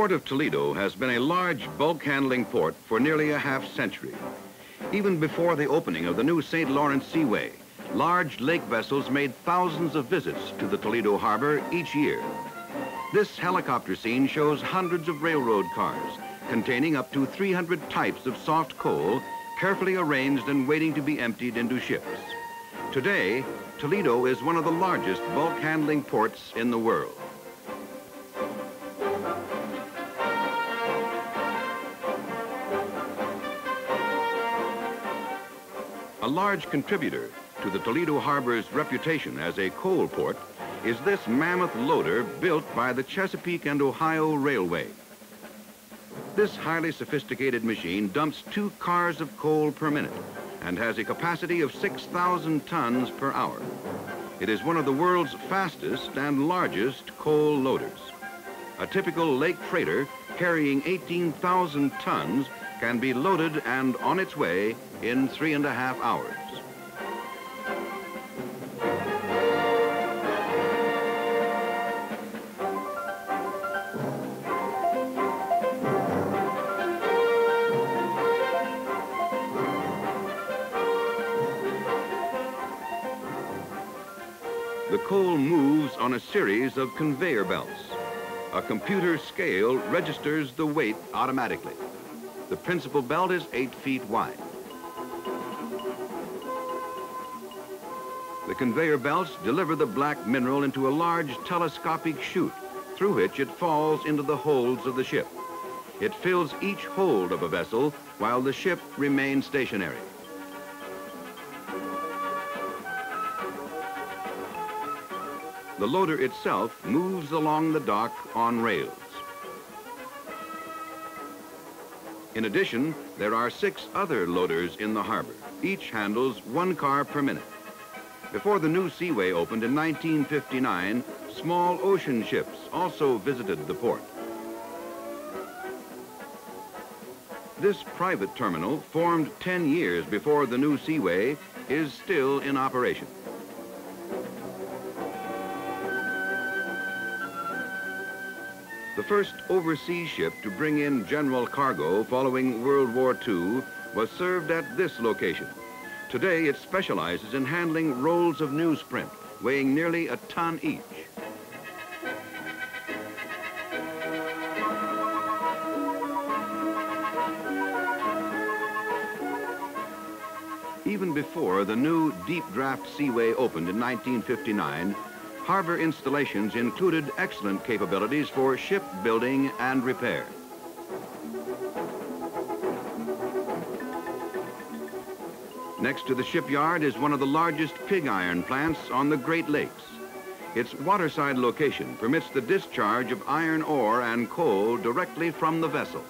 Port of Toledo has been a large bulk handling port for nearly a half century. Even before the opening of the new St. Lawrence Seaway, large lake vessels made thousands of visits to the Toledo harbor each year. This helicopter scene shows hundreds of railroad cars containing up to 300 types of soft coal carefully arranged and waiting to be emptied into ships. Today, Toledo is one of the largest bulk handling ports in the world. Large contributor to the Toledo Harbor's reputation as a coal port is this mammoth loader built by the Chesapeake and Ohio Railway. This highly sophisticated machine dumps two cars of coal per minute and has a capacity of 6,000 tons per hour. It is one of the world's fastest and largest coal loaders. A typical lake freighter carrying 18,000 tons can be loaded and on its way in three and a half hours. The coal moves on a series of conveyor belts. A computer scale registers the weight automatically. The principal belt is eight feet wide. Conveyor belts deliver the black mineral into a large telescopic chute through which it falls into the holds of the ship. It fills each hold of a vessel while the ship remains stationary. The loader itself moves along the dock on rails. In addition, there are six other loaders in the harbor. Each handles one car per minute. Before the new seaway opened in 1959, small ocean ships also visited the port. This private terminal, formed 10 years before the new seaway, is still in operation. The first overseas ship to bring in general cargo following World War II was served at this location. Today, it specializes in handling rolls of newsprint, weighing nearly a ton each. Even before the new deep draft seaway opened in 1959, harbor installations included excellent capabilities for ship building and repair. Next to the shipyard is one of the largest pig iron plants on the Great Lakes. Its waterside location permits the discharge of iron ore and coal directly from the vessel.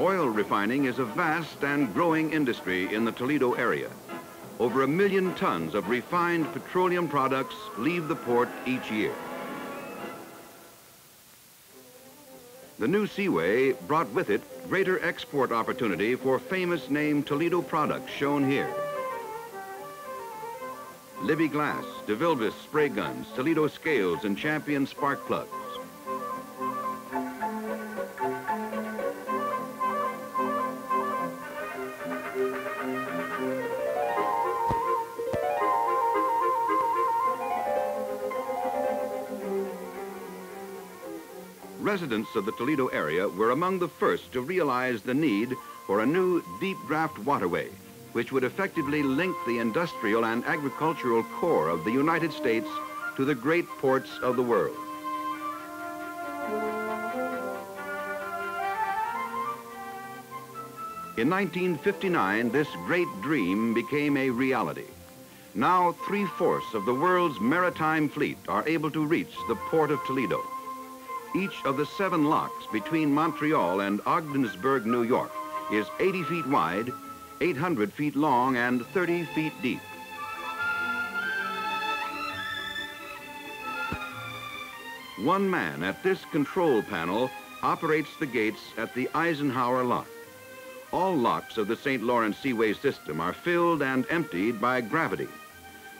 Oil refining is a vast and growing industry in the Toledo area. Over a million tons of refined petroleum products leave the port each year. The new seaway brought with it greater export opportunity for famous name Toledo products shown here. Libbey Glass, DeVilbiss spray guns, Toledo scales, and Champion spark plugs. Residents of the Toledo area were among the first to realize the need for a new deep draft waterway, which would effectively link the industrial and agricultural core of the United States to the great ports of the world. In 1959, this great dream became a reality. Now, three-fourths of the world's maritime fleet are able to reach the port of Toledo. Each of the seven locks between Montreal and Ogdensburg, New York, is 80 feet wide, 800 feet long, and 30 feet deep. One man at this control panel operates the gates at the Eisenhower lock. All locks of the St. Lawrence Seaway system are filled and emptied by gravity.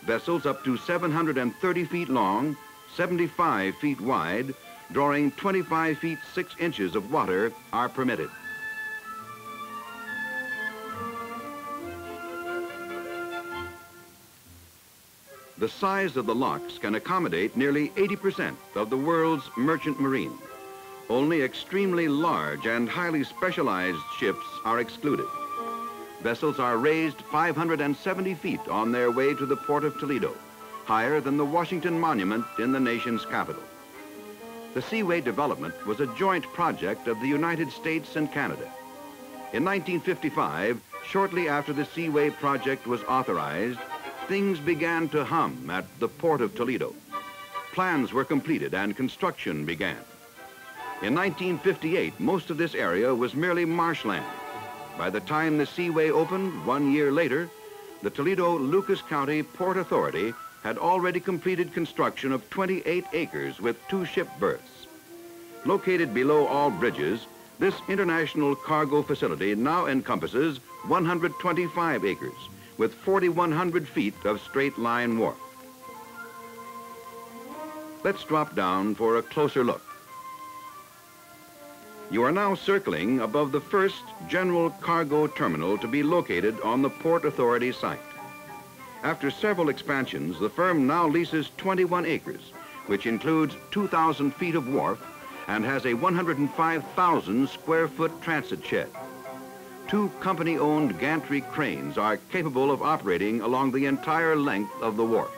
Vessels up to 730 feet long, 75 feet wide, drawing 25 feet 6 inches of water are permitted. The size of the locks can accommodate nearly 80% of the world's merchant marine. Only extremely large and highly specialized ships are excluded. Vessels are raised 570 feet on their way to the port of Toledo, higher than the Washington Monument in the nation's capital. The Seaway development was a joint project of the United States and Canada. In 1955, shortly after the Seaway project was authorized, things began to hum at the port of Toledo. Plans were completed and construction began. In 1958, most of this area was merely marshland. By the time the Seaway opened one year later, the Toledo-Lucas County Port Authority had already completed construction of 28 acres with two ship berths. Located below all bridges, this international cargo facility now encompasses 125 acres with 4,100 feet of straight line wharf. Let's drop down for a closer look. You are now circling above the first general cargo terminal to be located on the Port Authority site. After several expansions, the firm now leases 21 acres, which includes 2,000 feet of wharf and has a 105,000 square foot transit shed. Two company-owned gantry cranes are capable of operating along the entire length of the wharf.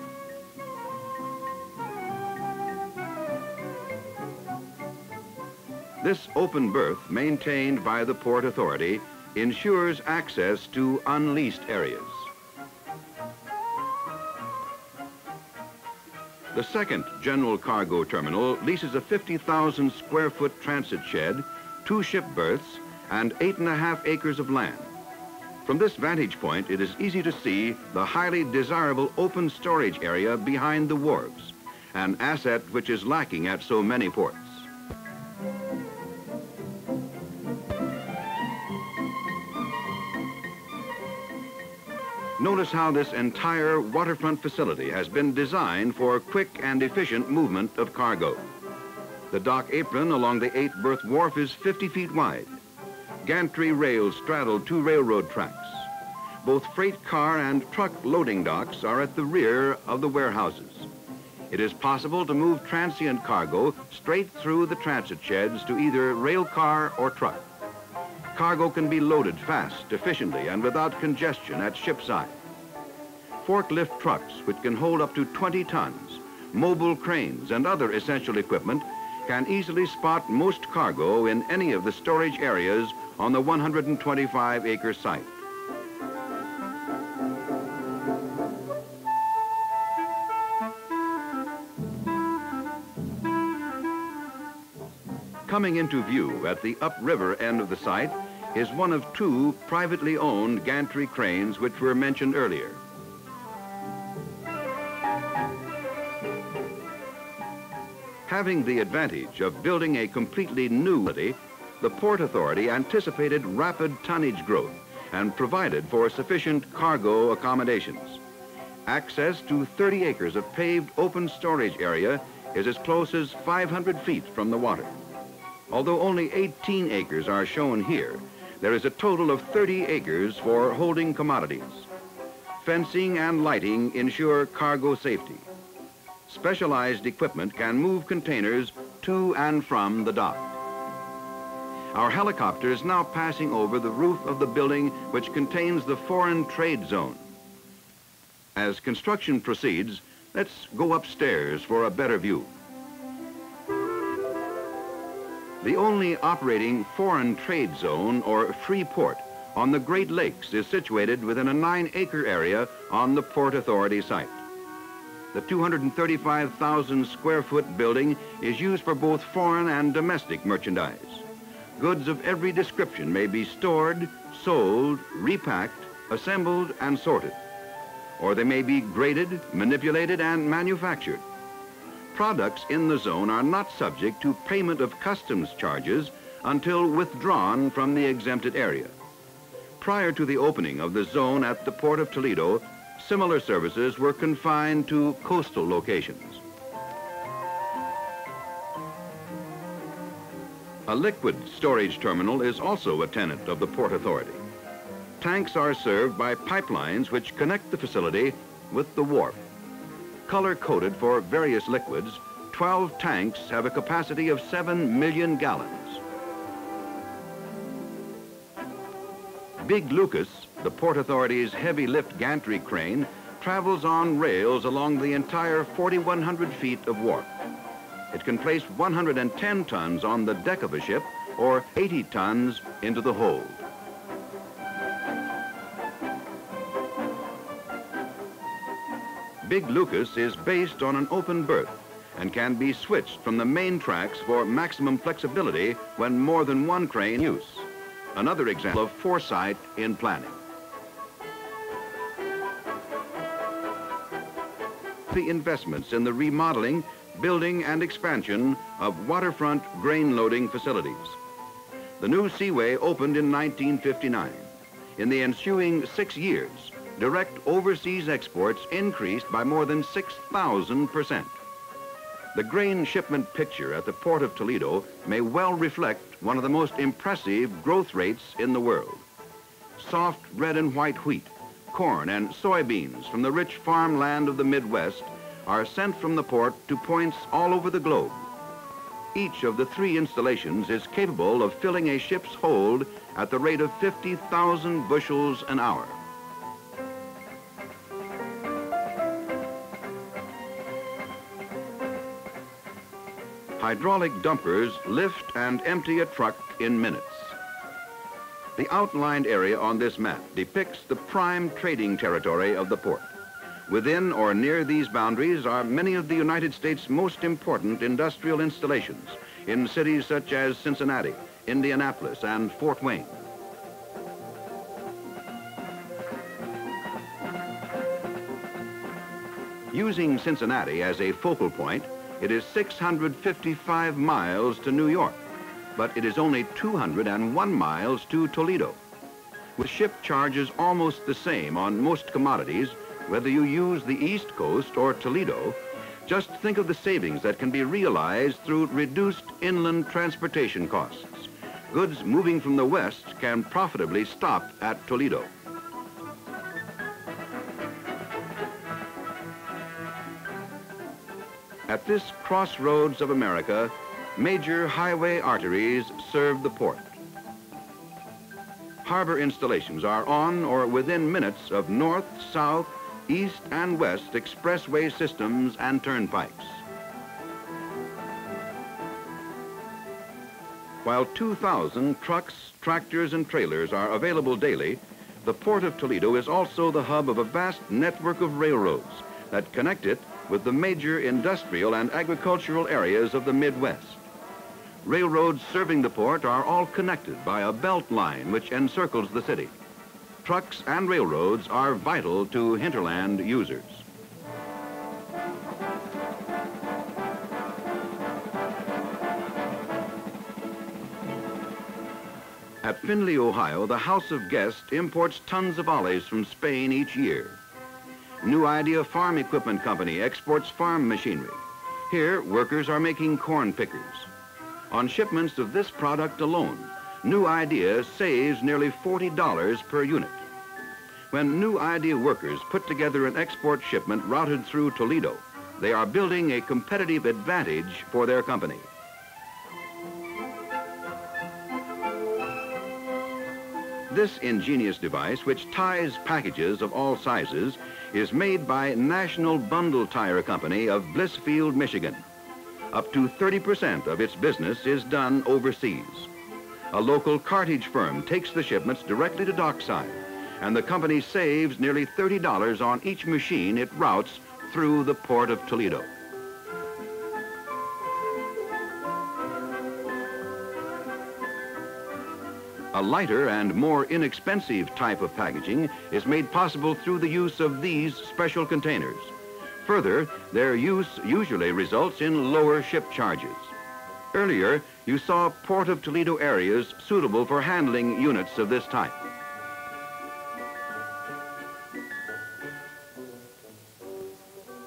This open berth, maintained by the Port Authority, ensures access to unleased areas. The second general cargo terminal leases a 50,000 square foot transit shed, two ship berths, and eight and a half acres of land. From this vantage point, it is easy to see the highly desirable open storage area behind the wharves, an asset which is lacking at so many ports. Notice how this entire waterfront facility has been designed for quick and efficient movement of cargo. The dock apron along the eight berth wharf is 50 feet wide. Gantry rails straddle two railroad tracks. Both freight car and truck loading docks are at the rear of the warehouses. It is possible to move transient cargo straight through the transit sheds to either rail car or truck. Cargo can be loaded fast, efficiently, and without congestion at shipside. Forklift trucks, which can hold up to 20 tons, mobile cranes, and other essential equipment can easily spot most cargo in any of the storage areas on the 125-acre site. Coming into view at the upriver end of the site is one of two privately owned gantry cranes which were mentioned earlier. Having the advantage of building a completely new city, the Port Authority anticipated rapid tonnage growth and provided for sufficient cargo accommodations. Access to 30 acres of paved open storage area is as close as 500 feet from the water. Although only 18 acres are shown here, there is a total of 30 acres for holding commodities. Fencing and lighting ensure cargo safety. Specialized equipment can move containers to and from the dock. Our helicopter is now passing over the roof of the building which contains the foreign trade zone. As construction proceeds, let's go upstairs for a better view. The only operating foreign trade zone or free port on the Great Lakes is situated within a nine acre area on the Port Authority site. The 235,000 square foot building is used for both foreign and domestic merchandise. Goods of every description may be stored, sold, repacked, assembled, and sorted. Or they may be graded, manipulated, and manufactured products in the zone are not subject to payment of customs charges until withdrawn from the exempted area. Prior to the opening of the zone at the Port of Toledo, similar services were confined to coastal locations. A liquid storage terminal is also a tenant of the Port Authority. Tanks are served by pipelines which connect the facility with the wharf. Color-coded for various liquids, 12 tanks have a capacity of 7 million gallons. Big Lucas, the Port Authority's heavy lift gantry crane, travels on rails along the entire 4,100 feet of wharf. It can place 110 tons on the deck of a ship or 80 tons into the hold. Big Lucas is based on an open berth and can be switched from the main tracks for maximum flexibility when more than one crane use. Another example of foresight in planning. The investments in the remodeling, building and expansion of waterfront grain loading facilities. The new seaway opened in 1959. In the ensuing six years, direct overseas exports increased by more than 6,000 percent. The grain shipment picture at the Port of Toledo may well reflect one of the most impressive growth rates in the world. Soft red and white wheat, corn and soybeans from the rich farmland of the Midwest are sent from the port to points all over the globe. Each of the three installations is capable of filling a ship's hold at the rate of 50,000 bushels an hour. Hydraulic dumpers lift and empty a truck in minutes. The outlined area on this map depicts the prime trading territory of the port. Within or near these boundaries are many of the United States' most important industrial installations in cities such as Cincinnati, Indianapolis, and Fort Wayne. Using Cincinnati as a focal point, it is 655 miles to New York, but it is only 201 miles to Toledo. With ship charges almost the same on most commodities, whether you use the East Coast or Toledo, just think of the savings that can be realized through reduced inland transportation costs. Goods moving from the west can profitably stop at Toledo. At this crossroads of America, major highway arteries serve the port. Harbor installations are on or within minutes of north, south, east, and west expressway systems and turnpikes. While 2,000 trucks, tractors, and trailers are available daily, the Port of Toledo is also the hub of a vast network of railroads that connect it with the major industrial and agricultural areas of the Midwest. Railroads serving the port are all connected by a belt line which encircles the city. Trucks and railroads are vital to hinterland users. At Findlay, Ohio, the House of Guest imports tons of olives from Spain each year. New Idea Farm Equipment Company exports farm machinery. Here, workers are making corn pickers. On shipments of this product alone, New Idea saves nearly $40 per unit. When New Idea workers put together an export shipment routed through Toledo, they are building a competitive advantage for their company. This ingenious device, which ties packages of all sizes, is made by National Bundle Tyer Company of Blissfield, Michigan. Up to 30% of its business is done overseas. A local cartage firm takes the shipments directly to dockside, and the company saves nearly $30 on each machine it routes through the Port of Toledo. A lighter and more inexpensive type of packaging is made possible through the use of these special containers. Further, their use usually results in lower ship charges. Earlier, you saw Port of Toledo areas suitable for handling units of this type.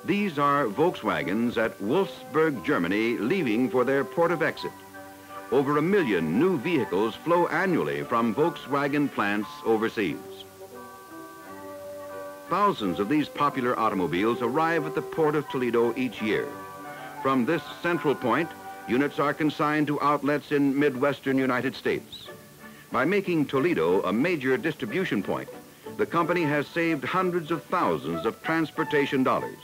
These are Volkswagens at Wolfsburg, Germany, leaving for their port of exit. Over a million new vehicles flow annually from Volkswagen plants overseas. Thousands of these popular automobiles arrive at the port of Toledo each year. From this central point, units are consigned to outlets in Midwestern United States. By making Toledo a major distribution point, the company has saved hundreds of thousands of transportation dollars.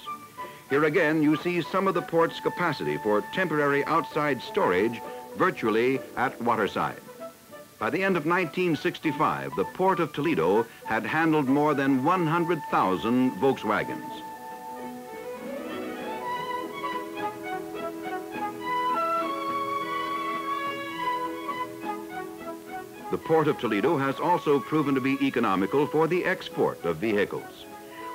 Here again, you see some of the port's capacity for temporary outside storage virtually at waterside. By the end of 1965, the Port of Toledo had handled more than 100,000 Volkswagens. The Port of Toledo has also proven to be economical for the export of vehicles.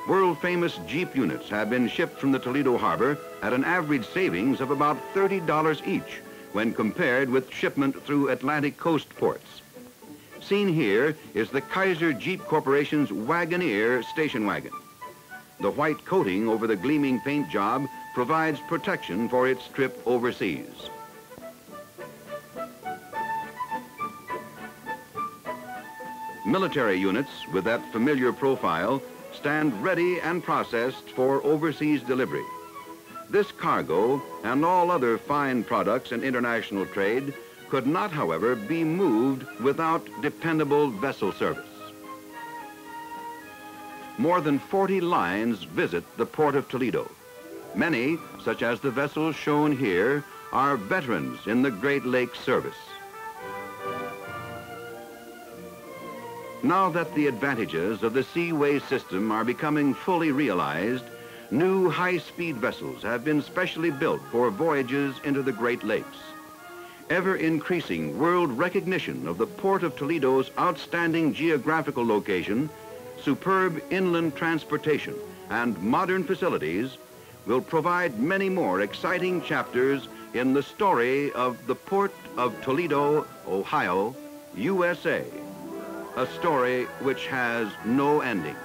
World-famous Jeep units have been shipped from the Toledo harbor at an average savings of about $30 each when compared with shipment through Atlantic coast ports. Seen here is the Kaiser Jeep Corporation's Wagoneer station wagon. The white coating over the gleaming paint job provides protection for its trip overseas. Military units with that familiar profile stand ready and processed for overseas delivery. This cargo and all other fine products in international trade could not, however, be moved without dependable vessel service. More than 40 lines visit the Port of Toledo. Many, such as the vessels shown here, are veterans in the Great Lakes service. Now that the advantages of the seaway system are becoming fully realized, new high-speed vessels have been specially built for voyages into the Great Lakes. Ever-increasing world recognition of the Port of Toledo's outstanding geographical location, superb inland transportation, and modern facilities will provide many more exciting chapters in the story of the Port of Toledo, Ohio, USA a story which has no ending.